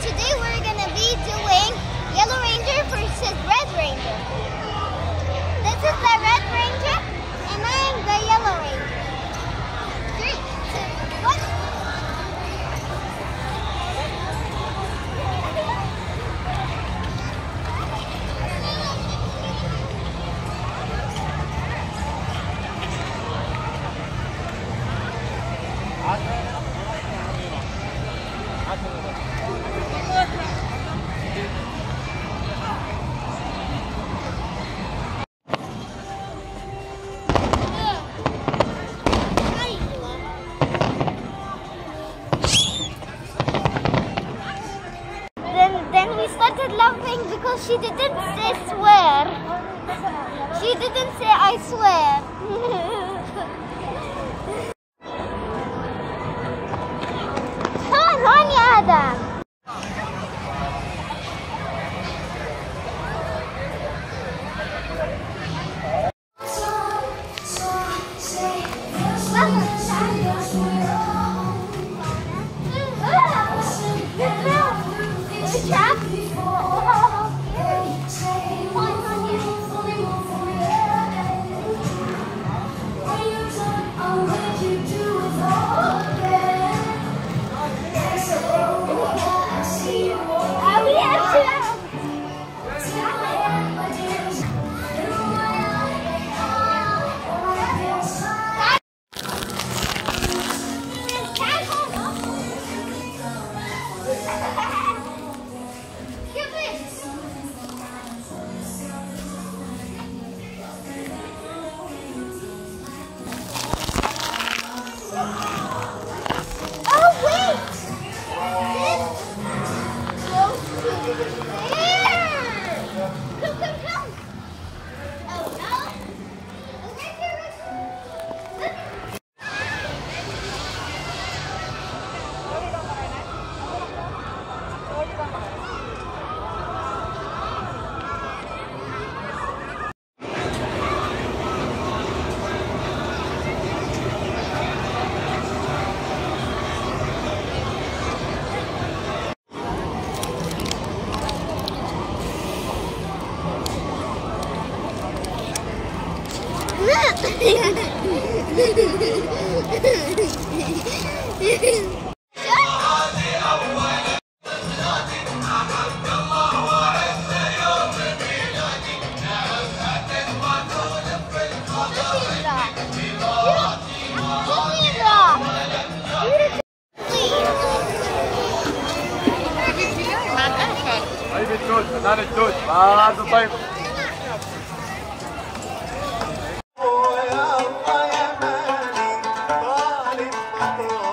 today started laughing because she didn't say swear. She didn't say I swear. Yeah. هذا التوت هذا طيب canto.